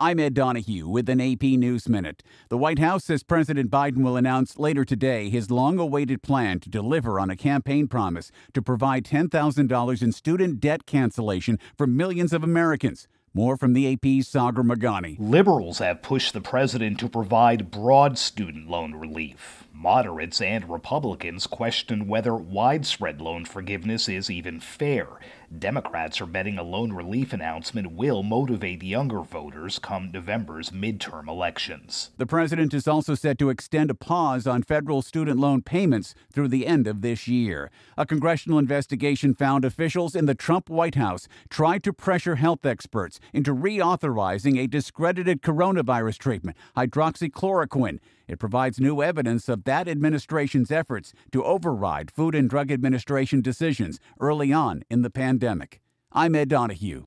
I'm Ed Donahue with an AP News Minute. The White House says President Biden will announce later today his long awaited plan to deliver on a campaign promise to provide $10,000 in student debt cancellation for millions of Americans. More from the AP's Sagar Meghani. Liberals have pushed the president to provide broad student loan relief. Moderates and Republicans question whether widespread loan forgiveness is even fair. Democrats are betting a loan relief announcement will motivate younger voters come November's midterm elections. The president is also set to extend a pause on federal student loan payments through the end of this year. A congressional investigation found officials in the Trump White House tried to pressure health experts into reauthorizing a discredited coronavirus treatment, hydroxychloroquine. It provides new evidence of that administration's efforts to override Food and Drug Administration decisions early on in the pandemic. I'm Ed Donahue.